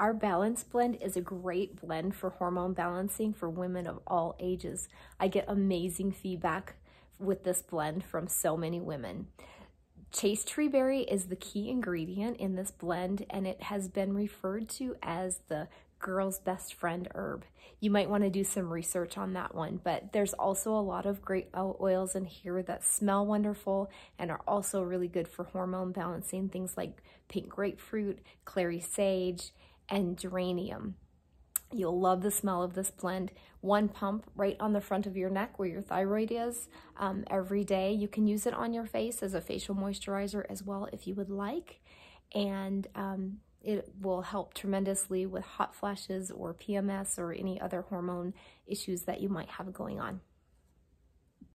Our Balance Blend is a great blend for hormone balancing for women of all ages. I get amazing feedback with this blend from so many women. Chaste tree berry is the key ingredient in this blend and it has been referred to as the girl's best friend herb. You might want to do some research on that one, but there's also a lot of great oils in here that smell wonderful and are also really good for hormone balancing, things like pink grapefruit, clary sage, and geranium. You'll love the smell of this blend. One pump right on the front of your neck where your thyroid is um, every day. You can use it on your face as a facial moisturizer as well if you would like. And um, it will help tremendously with hot flashes or PMS or any other hormone issues that you might have going on.